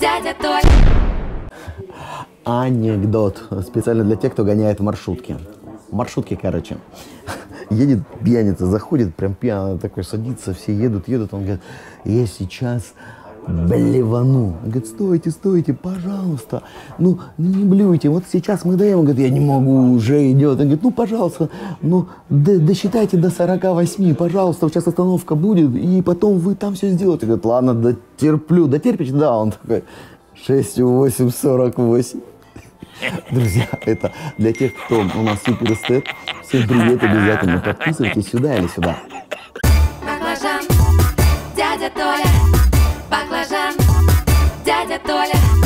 дядя Толя. Анекдот. Специально для тех, кто гоняет в маршрутке. Короче. Едет пьяница, заходит, прям пьяно такой садится, все едут, едут. Он говорит, я сейчас блевану. Он говорит, стойте, стойте, пожалуйста, ну, ну, не блюйте, вот сейчас мы даем. Он говорит, я не могу, уже идет. Он говорит, ну, пожалуйста, ну, досчитайте до 48, пожалуйста, сейчас остановка будет, и потом вы там все сделаете. Он говорит, ладно, дотерплю, дотерпите, да, он такой, 6, 8, 48. Друзья, это для тех, кто у нас супер эстет. Всем привет, обязательно подписывайтесь сюда или сюда. Баклажан, дядя Толя. olha.